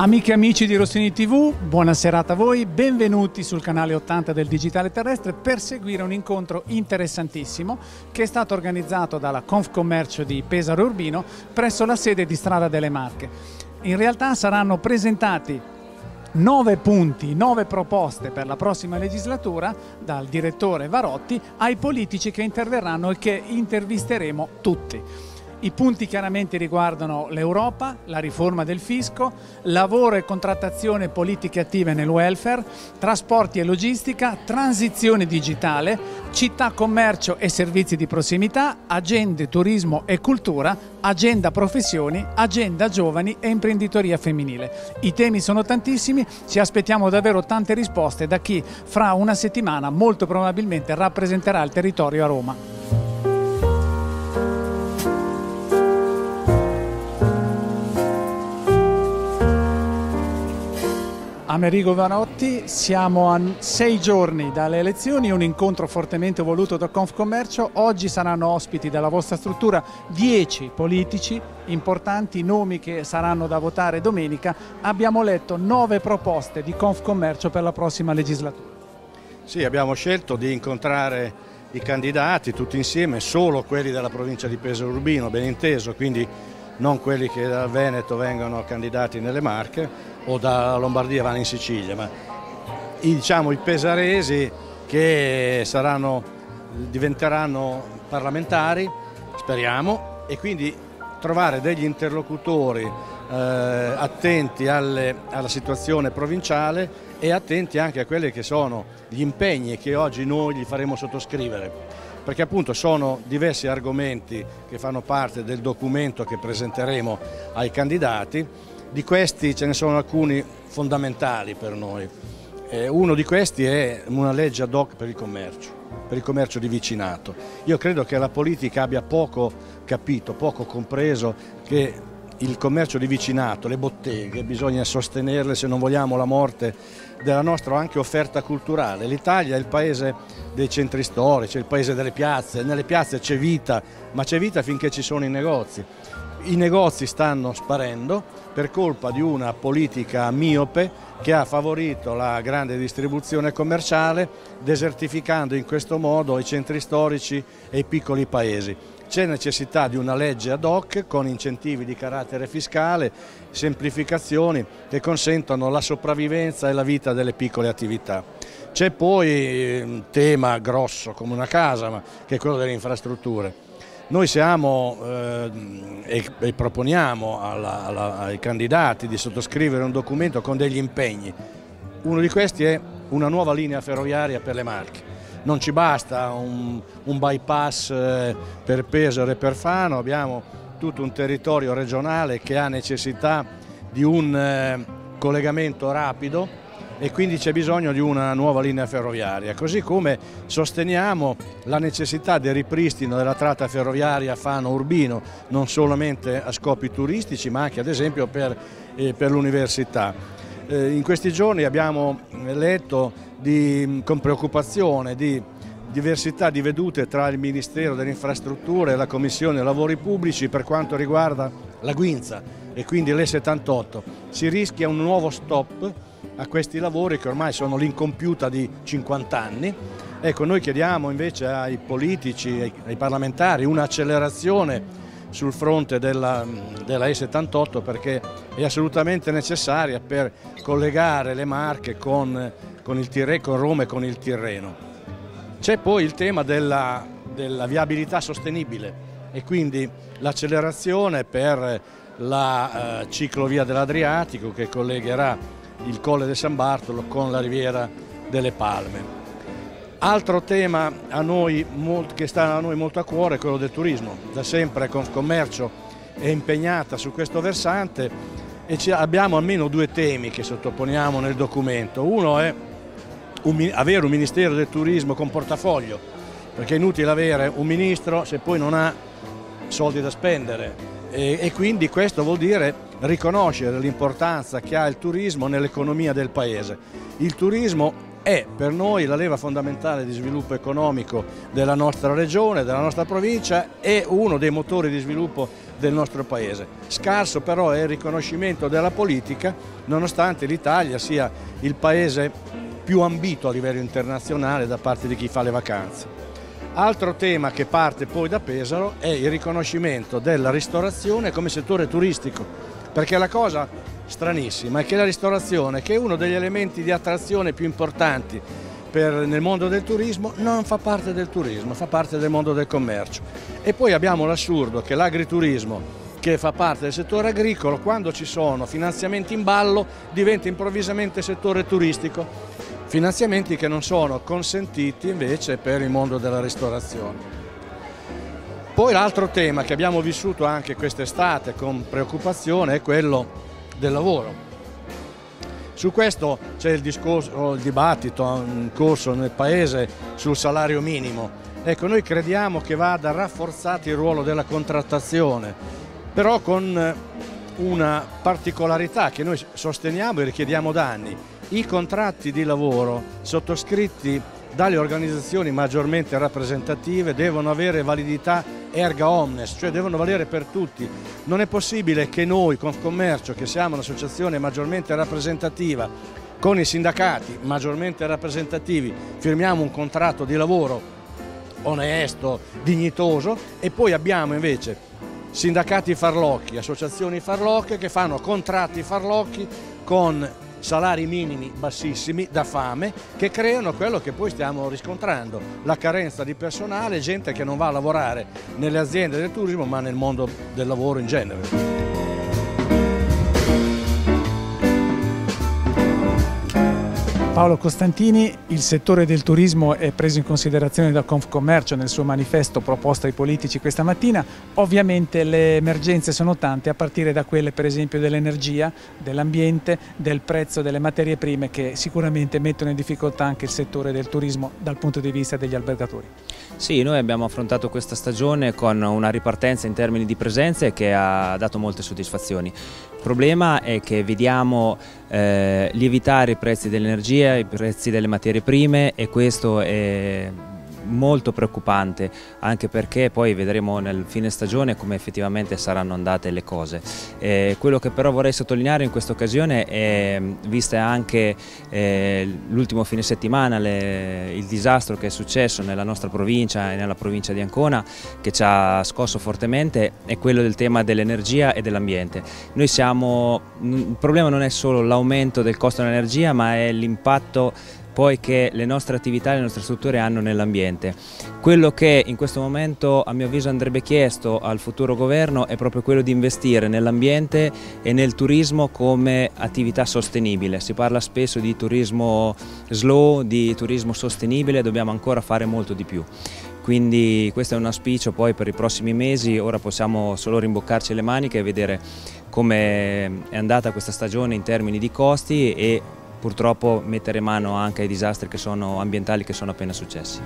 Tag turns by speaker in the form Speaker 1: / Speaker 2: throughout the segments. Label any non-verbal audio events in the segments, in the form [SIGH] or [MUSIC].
Speaker 1: Amiche e amici di Rossini TV, buona serata a voi, benvenuti sul canale 80 del Digitale Terrestre per seguire un incontro interessantissimo che è stato organizzato dalla Confcommercio di Pesaro Urbino presso la sede di Strada delle Marche. In realtà saranno presentati nove punti, nove proposte per la prossima legislatura dal direttore Varotti ai politici che interverranno e che intervisteremo tutti. I punti chiaramente riguardano l'Europa, la riforma del fisco, lavoro e contrattazione politiche attive nel welfare, trasporti e logistica, transizione digitale, città, commercio e servizi di prossimità, agende, turismo e cultura, agenda professioni, agenda giovani e imprenditoria femminile. I temi sono tantissimi, ci aspettiamo davvero tante risposte da chi fra una settimana molto probabilmente rappresenterà il territorio a Roma. Amerigo Vanotti, siamo a sei giorni dalle elezioni, un incontro fortemente voluto da Confcommercio. Oggi saranno ospiti della vostra struttura dieci politici importanti, nomi che saranno da votare domenica. Abbiamo letto nove proposte di Confcommercio per la prossima legislatura.
Speaker 2: Sì, abbiamo scelto di incontrare i candidati tutti insieme, solo quelli della provincia di Pesaro Urbino, ben inteso, quindi non quelli che dal Veneto vengono candidati nelle Marche o da Lombardia vanno in Sicilia, ma i, diciamo, i pesaresi che saranno, diventeranno parlamentari, speriamo, e quindi trovare degli interlocutori eh, attenti alle, alla situazione provinciale e attenti anche a quelli che sono gli impegni che oggi noi gli faremo sottoscrivere perché appunto sono diversi argomenti che fanno parte del documento che presenteremo ai candidati di questi ce ne sono alcuni fondamentali per noi. Eh, uno di questi è una legge ad hoc per il commercio, per il commercio di vicinato. Io credo che la politica abbia poco capito, poco compreso che il commercio di vicinato, le botteghe, bisogna sostenerle se non vogliamo la morte della nostra anche offerta culturale. L'Italia è il paese dei centri storici, il paese delle piazze, nelle piazze c'è vita, ma c'è vita finché ci sono i negozi. I negozi stanno sparendo per colpa di una politica miope che ha favorito la grande distribuzione commerciale desertificando in questo modo i centri storici e i piccoli paesi. C'è necessità di una legge ad hoc con incentivi di carattere fiscale, semplificazioni che consentano la sopravvivenza e la vita delle piccole attività. C'è poi un tema grosso come una casa, che è quello delle infrastrutture. Noi siamo eh, e, e, proponiamo alla, alla, ai candidati di sottoscrivere un documento con degli impegni. Uno di questi è una nuova linea ferroviaria per le Marche. Non ci basta un, un bypass eh, per Pesaro e per Fano, abbiamo tutto un territorio regionale che ha necessità di un eh, collegamento rapido e quindi c'è bisogno di una nuova linea ferroviaria, così come sosteniamo la necessità del ripristino della tratta ferroviaria Fano-Urbino, non solamente a scopi turistici ma anche ad esempio per, eh, per l'università. Eh, in questi giorni abbiamo letto di, con preoccupazione di diversità di vedute tra il Ministero delle Infrastrutture e la Commissione Lavori Pubblici per quanto riguarda la Guinza e quindi l'E78. Si rischia un nuovo stop a questi lavori che ormai sono l'incompiuta di 50 anni. Ecco, noi chiediamo invece ai politici, ai, parlamentari, un'accelerazione sul fronte della, della, E78 perché è assolutamente necessaria per collegare le Marche con, con, il Tirreno, con Roma e con il Tirreno. C'è poi il tema della, della viabilità sostenibile e quindi l'accelerazione per la eh, ciclovia dell'Adriatico che collegherà il Colle del San Bartolo con la Riviera delle Palme. Altro tema noi, che sta a noi molto a cuore è quello del turismo. Da sempre Confcommercio è impegnata su questo versante e abbiamo almeno due temi che sottoponiamo nel documento. Uno è un, avere un Ministero del Turismo con portafoglio, perché è inutile avere un ministro se poi non ha soldi da spendere e, e quindi questo vuol dire riconoscere l'importanza che ha il turismo nell'economia del paese. Il turismo è per noi la leva fondamentale di sviluppo economico della nostra regione, della nostra provincia e uno dei motori di sviluppo del nostro paese. Scarso però è il riconoscimento della politica nonostante l'Italia sia il paese più ambito a livello internazionale da parte di chi fa le vacanze. Altro tema che parte poi da Pesaro è il riconoscimento della ristorazione come settore turistico, perché la cosa stranissima è che la ristorazione, che è uno degli elementi di attrazione più importanti per, nel mondo del turismo, non fa parte del turismo, fa parte del mondo del commercio. E poi abbiamo l'assurdo che l'agriturismo, che fa parte del settore agricolo, quando ci sono finanziamenti in ballo diventa improvvisamente settore turistico, finanziamenti che non sono consentiti invece per il mondo della ristorazione. Poi l'altro tema che abbiamo vissuto anche quest'estate con preoccupazione è quello del lavoro. Su questo c'è il, il dibattito in corso nel Paese sul salario minimo. Ecco, noi crediamo che vada rafforzato il ruolo della contrattazione, però con una particolarità che noi sosteniamo e richiediamo da anni. I contratti di lavoro sottoscritti dalle organizzazioni maggiormente rappresentative devono avere validità erga omnes, cioè devono valere per tutti. Non è possibile che noi, Confcommercio, che siamo un'associazione maggiormente rappresentativa, con i sindacati maggiormente rappresentativi, firmiamo un contratto di lavoro onesto, dignitoso e poi abbiamo invece sindacati farlocchi, associazioni farlocche che fanno contratti farlocchi con salari minimi bassissimi da fame che creano quello che poi stiamo riscontrando, la carenza di personale, gente che non va a lavorare nelle aziende del turismo ma nel mondo del lavoro in genere.
Speaker 1: Paolo Costantini, il settore del turismo è preso in considerazione da Confcommercio nel suo manifesto proposto ai politici questa mattina. Ovviamente le emergenze sono tante a partire da quelle per esempio dell'energia, dell'ambiente, del prezzo delle materie prime che sicuramente mettono in difficoltà anche il settore del turismo dal punto di vista degli albergatori.
Speaker 3: Sì, noi abbiamo affrontato questa stagione con una ripartenza in termini di presenze che ha dato molte soddisfazioni. Il problema è che vediamo eh, lievitare i prezzi dell'energia, i prezzi delle materie prime e questo è molto preoccupante anche perché poi vedremo nel fine stagione come effettivamente saranno andate le cose. Eh, quello che però vorrei sottolineare in questa occasione è, vista anche eh, l'ultimo fine settimana, le, il disastro che è successo nella nostra provincia e nella provincia di Ancona che ci ha scosso fortemente, è quello del tema dell'energia e dell'ambiente. Noi siamo, il problema non è solo l'aumento del costo dell'energia ma è l'impatto poi che le nostre attività e le nostre strutture hanno nell'ambiente. Quello che in questo momento a mio avviso andrebbe chiesto al futuro governo è proprio quello di investire nell'ambiente e nel turismo come attività sostenibile. Si parla spesso di turismo slow, di turismo sostenibile, dobbiamo ancora fare molto di più quindi questo è un auspicio poi per i prossimi mesi, ora possiamo solo rimboccarci le maniche e vedere come è andata questa stagione in termini di costi e purtroppo mettere mano anche ai disastri che sono ambientali che sono appena successi.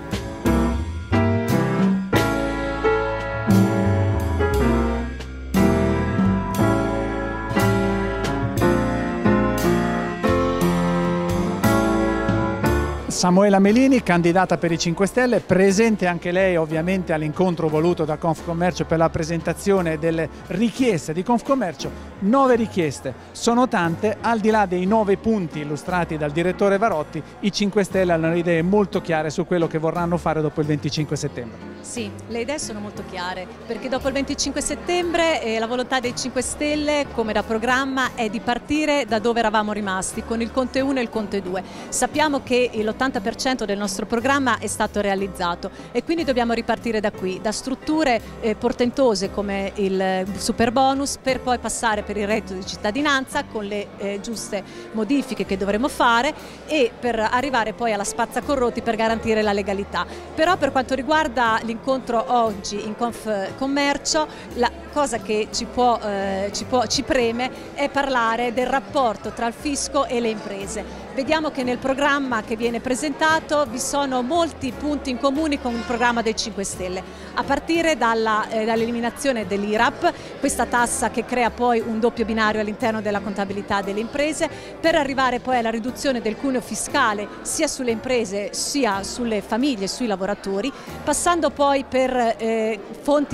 Speaker 1: Samuela Melini, candidata per i 5 Stelle, presente anche lei ovviamente all'incontro voluto da Confcommercio per la presentazione delle richieste di Confcommercio. Nove richieste, sono tante, al di là dei nove punti illustrati dal direttore Varotti, i 5 Stelle hanno idee molto chiare su quello che vorranno fare dopo il 25 settembre.
Speaker 4: Sì, le idee sono molto chiare, perché dopo il 25 settembre eh, la volontà dei 5 Stelle, come da programma, è di partire da dove eravamo rimasti, con il Conte 1 e il Conte 2. Sappiamo che l'80 90% del nostro programma è stato realizzato e quindi dobbiamo ripartire da qui, da strutture eh, portentose come il super bonus per poi passare per il reddito di cittadinanza con le eh, giuste modifiche che dovremo fare e per arrivare poi alla spazza corrotti per garantire la legalità. Però per quanto riguarda l'incontro oggi in Conf Commercio, la cosa che ci, può, eh, ci, può, ci preme è parlare del rapporto tra il fisco e le imprese vediamo che nel programma che viene presentato vi sono molti punti in comune con il programma dei 5 Stelle, a partire eh, dall'eliminazione eh, dell'IRAP, questa tassa che crea poi un doppio binario all'interno della contabilità delle imprese, per arrivare poi alla riduzione del cuneo fiscale sia sulle imprese sia sulle famiglie sui lavoratori, passando poi per, eh,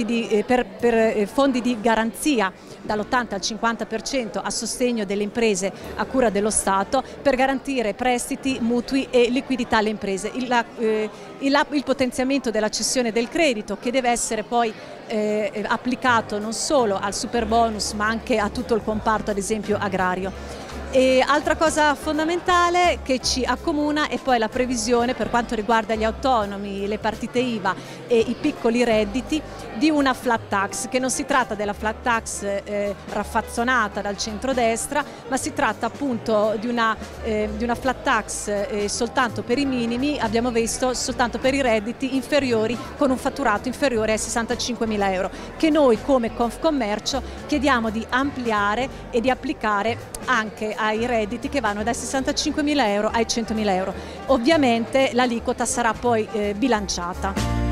Speaker 4: di, eh, per, per eh, fondi di garanzia dall'80 al 50% a sostegno delle imprese a cura dello Stato per garantire prestiti, mutui e liquidità alle imprese. Il, eh, il, il potenziamento della cessione del credito che deve essere poi eh, applicato non solo al super bonus ma anche a tutto il comparto ad esempio agrario. E altra cosa fondamentale che ci accomuna è poi la previsione per quanto riguarda gli autonomi, le partite IVA e i piccoli redditi di una flat tax, che non si tratta della flat tax eh, raffazzonata dal centrodestra, ma si tratta appunto di una, eh, di una flat tax eh, soltanto per i minimi, abbiamo visto soltanto per i redditi inferiori con un fatturato inferiore ai 65 mila euro, che noi come Confcommercio chiediamo di ampliare e di applicare anche ai redditi che vanno dai 65 mila euro ai 100 mila euro. Ovviamente l'aliquota sarà poi eh, bilanciata.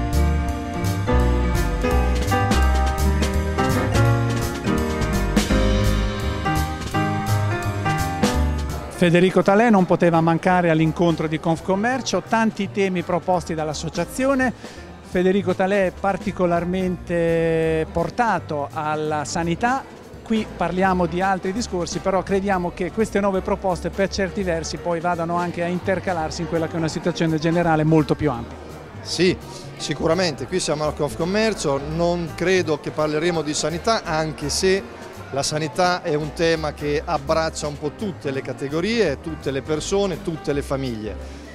Speaker 1: Federico Talè non poteva mancare all'incontro di Confcommercio, tanti temi proposti dall'associazione. Federico Talè è particolarmente portato alla sanità, qui parliamo di altri discorsi, però crediamo che queste nuove proposte per certi versi poi vadano anche a intercalarsi in quella che è una situazione generale molto più ampia.
Speaker 5: Sì, sicuramente, qui siamo al Confcommercio, non credo che parleremo di sanità anche se la sanità è un tema che abbraccia un po' tutte le categorie, tutte le persone, tutte le famiglie.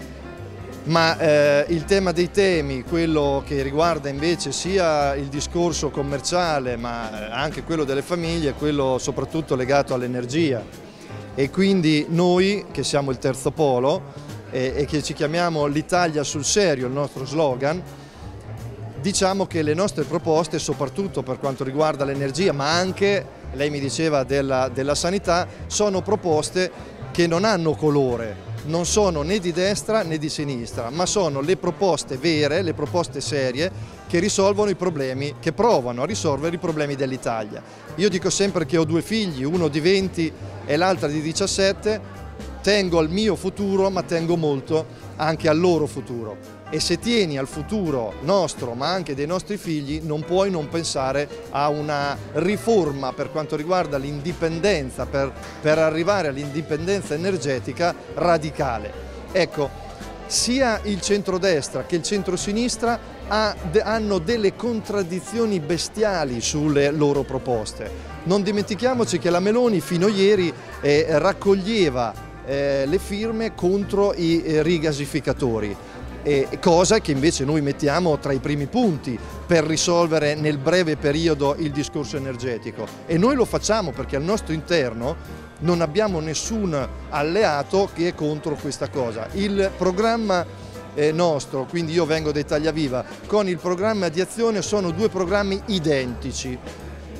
Speaker 5: Ma eh, il tema dei temi, quello che riguarda invece sia il discorso commerciale ma eh, anche quello delle famiglie, quello soprattutto legato all'energia. E quindi noi che siamo il terzo polo e, e che ci chiamiamo l'Italia sul serio, il nostro slogan, diciamo che le nostre proposte, soprattutto per quanto riguarda l'energia, ma anche lei mi diceva della, della sanità, sono proposte che non hanno colore, non sono né di destra né di sinistra, ma sono le proposte vere, le proposte serie che risolvono i problemi, che provano a risolvere i problemi dell'Italia. Io dico sempre che ho due figli, uno di 20 e l'altra di 17, tengo al mio futuro ma tengo molto anche al loro futuro e se tieni al futuro nostro ma anche dei nostri figli non puoi non pensare a una riforma per quanto riguarda l'indipendenza, per, per arrivare all'indipendenza energetica radicale. Ecco, sia il centrodestra che il centrosinistra ha, hanno delle contraddizioni bestiali sulle loro proposte. Non dimentichiamoci che la Meloni fino a ieri eh, raccoglieva eh, le firme contro i eh, rigasificatori eh, cosa che invece noi mettiamo tra i primi punti per risolvere nel breve periodo il discorso energetico e noi lo facciamo perché al nostro interno non abbiamo nessun alleato che è contro questa cosa. Il programma eh, nostro, quindi io vengo da Italia Viva, con il programma di azione sono due programmi identici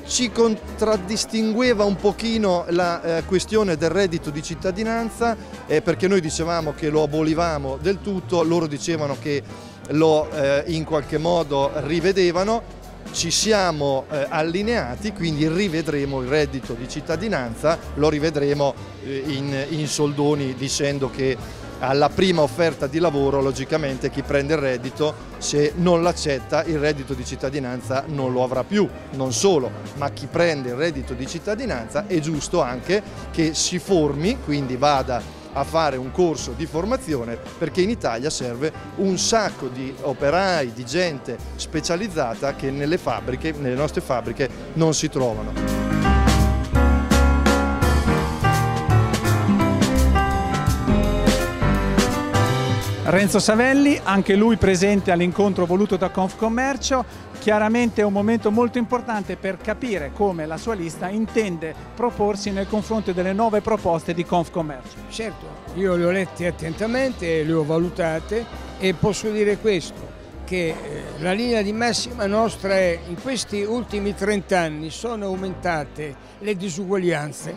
Speaker 5: ci contraddistingueva un pochino la eh, questione del reddito di cittadinanza eh, perché noi dicevamo che lo abolivamo del tutto, loro dicevano che lo eh, in qualche modo rivedevano, ci siamo eh, allineati, quindi rivedremo il reddito di cittadinanza, lo rivedremo eh, in, in soldoni dicendo che alla prima offerta di lavoro logicamente chi prende il reddito se non l'accetta il reddito di cittadinanza non lo avrà più, non solo, ma chi prende il reddito di cittadinanza è giusto anche che si formi, quindi vada a fare un corso di formazione perché in Italia serve un sacco di operai, di gente specializzata che nelle fabbriche, nelle nostre fabbriche non si trovano.
Speaker 1: Renzo Savelli, anche lui presente all'incontro voluto da Confcommercio, chiaramente è un momento molto importante per capire come la sua lista intende proporsi nel confronto delle nuove proposte di Confcommercio.
Speaker 6: Certo, io le ho lette attentamente, le ho valutate e posso dire questo, che eh, la linea di massima nostra è in questi ultimi 30 anni sono aumentate le disuguaglianze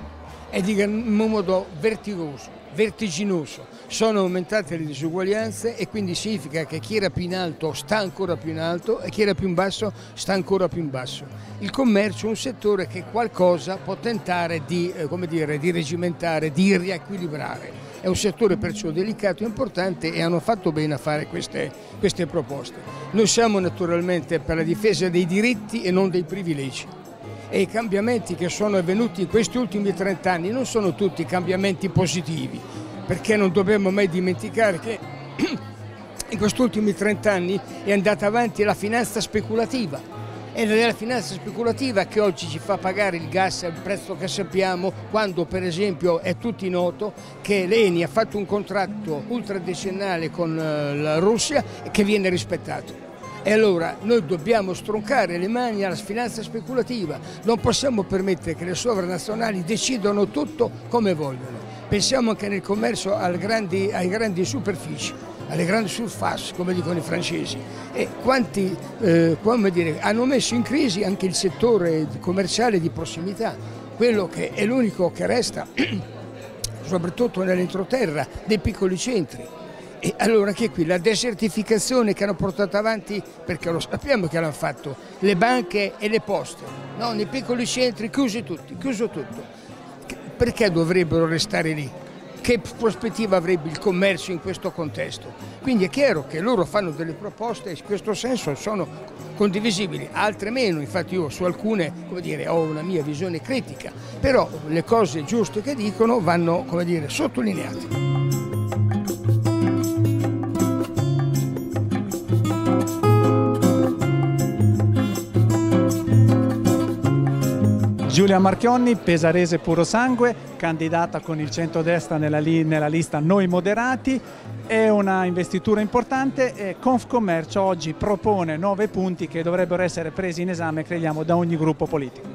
Speaker 6: e di modo vertiginoso vertiginoso, sono aumentate le disuguaglianze e quindi significa che chi era più in alto sta ancora più in alto e chi era più in basso sta ancora più in basso. Il commercio è un settore che qualcosa può tentare di, eh, dire, di regimentare, di riequilibrare. È un settore perciò delicato e importante e hanno fatto bene a fare queste, queste proposte. Noi siamo naturalmente per la difesa dei diritti e non dei privilegi e i cambiamenti che sono avvenuti in questi ultimi 30 anni non sono tutti cambiamenti positivi, perché non dobbiamo mai dimenticare che [CLEARS THROAT] in questi ultimi 30 anni è andata avanti la finanza speculativa. È la finanza speculativa che oggi ci fa pagare il gas al prezzo che sappiamo, quando per esempio è tutti noto che l'ENI ha fatto un contratto ultradecennale con eh, la Russia che viene rispettato. E allora noi dobbiamo stroncare le mani alla finanza speculativa, non possiamo permettere che le sovranazionali decidano tutto come vogliono. Pensiamo anche nel commercio grandi, ai grandi superfici, alle grandi surface, come dicono i francesi, e quanti eh, dire, hanno messo in crisi anche il settore commerciale di prossimità, quello che è l'unico che resta, [CLEARS THROAT] soprattutto nell'entroterra, dei piccoli centri. E allora che qui la desertificazione che hanno portato avanti, perché lo sappiamo che l'hanno fatto, le banche e le poste, no? nei piccoli centri chiusi tutti, chiuso tutto. Perché dovrebbero restare lì? Che prospettiva avrebbe il commercio in questo contesto? Quindi è chiaro che loro fanno delle proposte e in questo senso sono condivisibili, altre meno, infatti io su alcune dire, ho una mia visione critica, però le cose giuste che dicono vanno dire, sottolineate.
Speaker 1: Giulia Marchionni, pesarese puro sangue, candidata con il centrodestra nella, li nella lista Noi Moderati, è una investitura importante e Confcommercio oggi propone nove punti che dovrebbero essere presi in esame, crediamo, da ogni gruppo politico.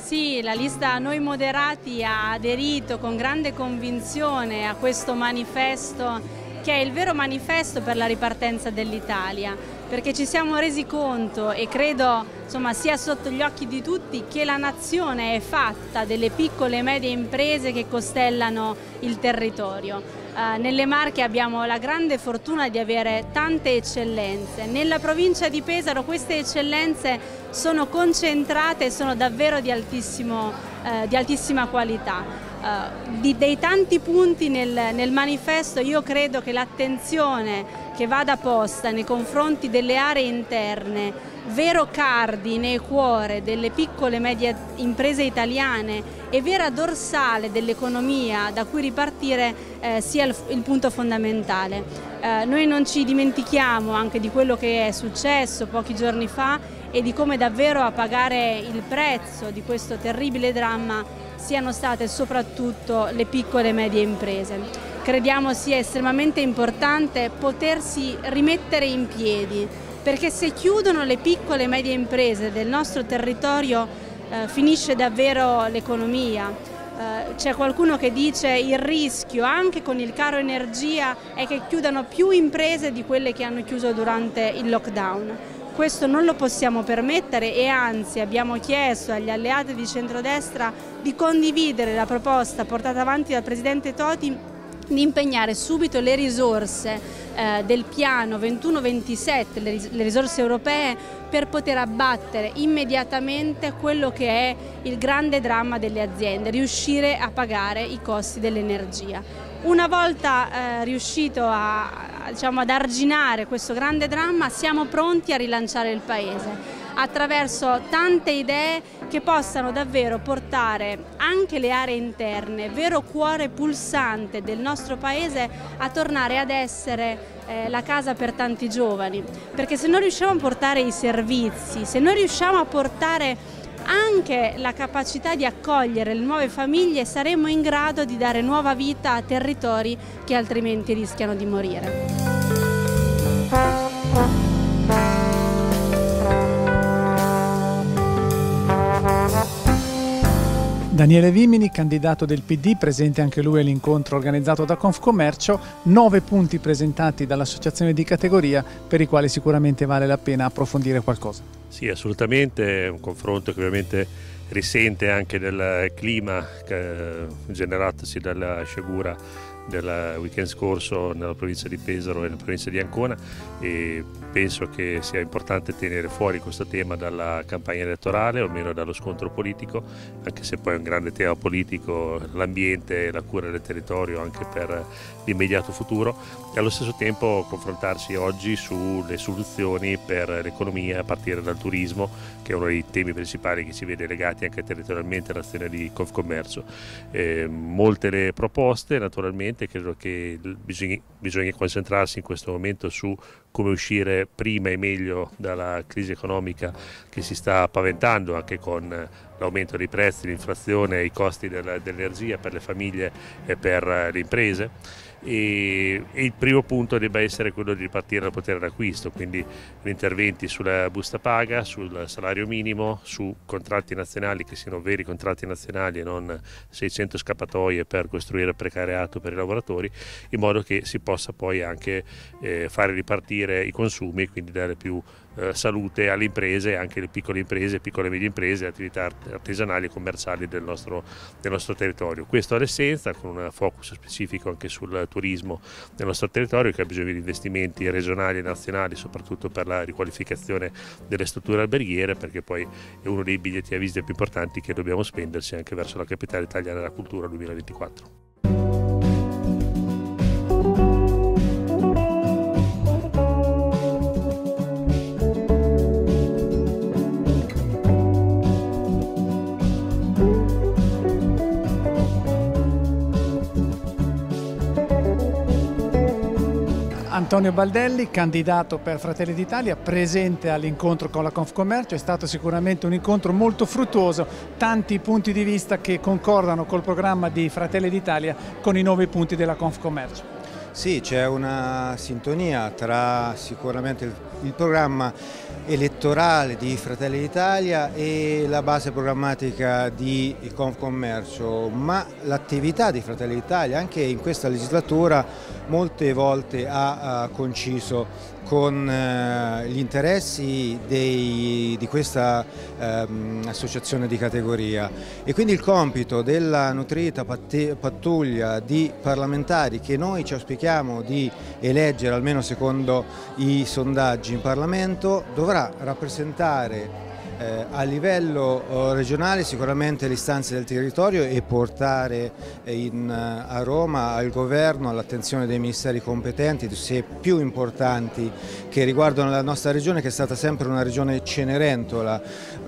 Speaker 7: Sì, la lista Noi Moderati ha aderito con grande convinzione a questo manifesto che è il vero manifesto per la ripartenza dell'Italia, perché ci siamo resi conto e credo insomma, sia sotto gli occhi di tutti che la nazione è fatta delle piccole e medie imprese che costellano il territorio. Uh, nelle Marche abbiamo la grande fortuna di avere tante eccellenze. Nella provincia di Pesaro queste eccellenze sono concentrate e sono davvero di, uh, di altissima qualità. Uh, di, dei tanti punti nel, nel, manifesto io credo che l'attenzione che vada posta nei confronti delle aree interne, vero cardine e cuore delle piccole e medie imprese italiane e vera dorsale dell'economia da cui ripartire eh, sia il, il, punto fondamentale. Eh, noi non ci dimentichiamo anche di quello che è successo pochi giorni fa e di come davvero a pagare il prezzo di questo terribile dramma siano state soprattutto le piccole e medie imprese. Crediamo sia estremamente importante potersi rimettere in piedi, perché se chiudono le piccole e medie imprese del nostro territorio eh, finisce davvero l'economia. Eh, c'è qualcuno che dice il rischio anche con il caro energia è che chiudano più imprese di quelle che hanno chiuso durante il lockdown. Questo non lo possiamo permettere e anzi abbiamo chiesto agli alleati di centrodestra di condividere la proposta portata avanti dal Presidente Toti di impegnare subito le risorse eh, del piano 21-27, le, le risorse europee, per poter abbattere immediatamente quello che è il grande dramma delle aziende, riuscire a pagare i costi dell'energia. Una volta eh, riuscito a, diciamo, ad arginare questo grande dramma siamo pronti a rilanciare il Paese attraverso tante idee che possano davvero portare anche le aree interne, vero cuore pulsante del nostro Paese, a tornare ad essere eh, la casa per tanti giovani. Perché se noi riusciamo a portare i servizi, se noi riusciamo a portare anche la capacità di accogliere le nuove famiglie saremo in grado di dare nuova vita a territori che altrimenti rischiano di morire.
Speaker 1: Daniele Vimini, candidato del PD, presente anche lui all'incontro organizzato da Confcommercio, nove punti presentati dall'associazione di categoria per i quali sicuramente vale la pena approfondire qualcosa.
Speaker 8: Sì, assolutamente, è un confronto che ovviamente risente anche del clima eh, generatosi dalla sciagura del weekend scorso nella provincia di Pesaro e nella provincia di Ancona e penso che sia importante tenere fuori questo tema dalla campagna elettorale o almeno dallo scontro politico anche se poi è un grande tema politico l'ambiente la cura del territorio anche per l'immediato futuro e allo stesso tempo confrontarsi oggi sulle soluzioni per l'economia a partire dal turismo che è uno dei temi principali che ci vede legati anche territorialmente all'azione di Confcommercio. Eh, molte le proposte naturalmente sicuramente credo che bisogna, bisogna concentrarsi in questo momento su come uscire prima e meglio dalla crisi economica che si sta paventando anche con l'aumento dei prezzi, l'inflazione e i costi dell'energia per le famiglie e per le imprese e, e, il primo punto debba essere quello di ripartire dal potere d'acquisto, quindi interventi sulla busta paga, sul salario minimo, su contratti nazionali che siano veri contratti nazionali e non 600 scappatoie per costruire precariato per i lavoratori, in modo che si possa poi anche eh, fare ripartire i consumi, quindi dare più salute alle imprese, anche le piccole imprese, piccole e medie imprese, attività artigianali e commerciali del nostro, del nostro territorio. Questo all'essenza, con un focus specifico anche sul turismo del nostro territorio che ha bisogno di investimenti regionali e nazionali, soprattutto per la riqualificazione delle strutture alberghiere, perché poi è uno dei biglietti a visita più importanti che dobbiamo spenderci anche verso la capitale italiana della cultura 2024.
Speaker 1: Antonio Baldelli, candidato per Fratelli d'Italia, presente all'incontro con la Confcommercio, è stato sicuramente un incontro molto fruttuoso, tanti punti di vista che concordano col programma di Fratelli d'Italia con i nuovi punti della Confcommercio.
Speaker 9: Sì, c'è una sintonia tra sicuramente il, programma elettorale di Fratelli d'Italia e la base programmatica di Confcommercio, ma l'attività di Fratelli d'Italia anche in questa legislatura molte volte ha conciso con eh, gli interessi dei, di questa ehm, associazione di categoria. E quindi il compito della nutrita pattuglia di parlamentari che noi ci auspichiamo di eleggere almeno secondo i sondaggi in Parlamento dovrà rappresentare eh, a livello eh, regionale sicuramente le istanze del territorio e portare eh, in, eh, a Roma al governo, all'attenzione dei ministeri competenti, se più importanti che riguardano la nostra regione che è stata sempre una regione cenerentola,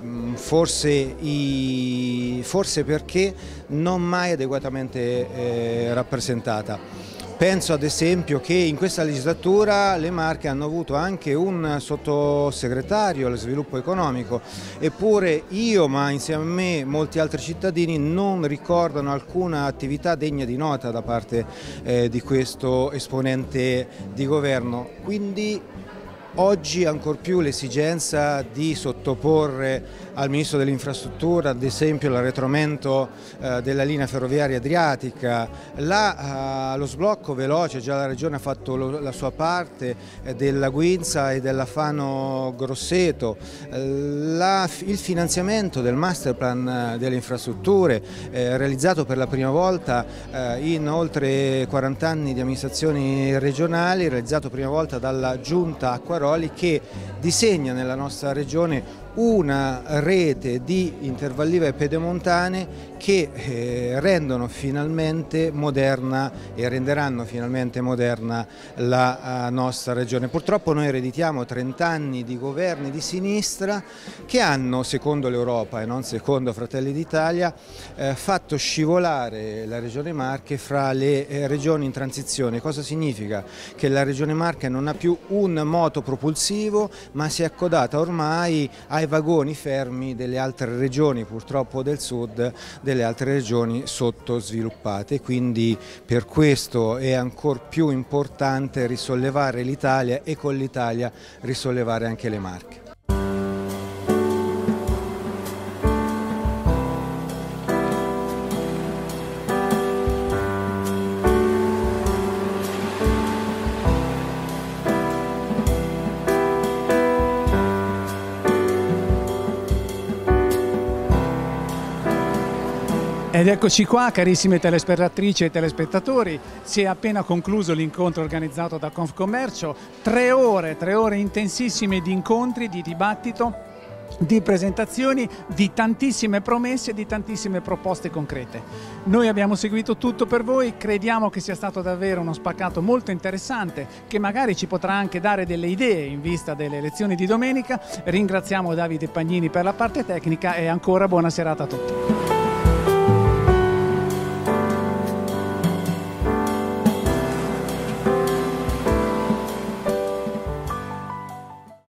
Speaker 9: mm, forse, i, forse perché non mai adeguatamente eh, rappresentata. Penso ad esempio che in questa legislatura le Marche hanno avuto anche un sottosegretario allo sviluppo economico, eppure io ma insieme a me molti altri cittadini non ricordano alcuna attività degna di nota da parte eh, di questo esponente di governo. Quindi Oggi ancor più l'esigenza di sottoporre al Ministro dell'Infrastruttura ad esempio l'arretramento eh, della linea ferroviaria adriatica, la, eh, lo sblocco veloce, già la Regione ha fatto la sua parte eh, della Guinza e della Fano Grosseto, la, il finanziamento del master plan delle infrastrutture realizzato per la prima volta in oltre 40 anni di amministrazioni regionali, realizzato prima volta dalla Giunta Acquaroli Paroli che disegna nella nostra regione una rete di intervallive pedemontane che eh, rendono finalmente moderna e renderanno finalmente moderna la nostra regione. Purtroppo noi ereditiamo 30 anni di governi di sinistra che hanno, secondo l'Europa e non secondo Fratelli d'Italia, eh, fatto scivolare la regione Marche fra le eh, regioni in transizione. Cosa significa? Che la regione Marche non ha più un moto propulsivo ma si è accodata ormai ai vagoni fermi delle altre regioni purtroppo del sud, delle altre regioni sottosviluppate. Quindi per questo è ancora più importante risollevare l'Italia e con l'Italia risollevare anche le Marche.
Speaker 1: Ed eccoci qua, carissime telespettatrici e telespettatori, si è appena concluso l'incontro organizzato da Confcommercio, tre ore, tre ore intensissime di incontri, di dibattito di presentazioni, di tantissime promesse, di tantissime proposte concrete. Noi abbiamo seguito tutto per voi, crediamo che sia stato davvero uno spaccato molto interessante che magari ci potrà anche dare delle idee in vista delle elezioni di domenica. Ringraziamo Davide Pagnini per la parte tecnica e ancora buona serata a tutti.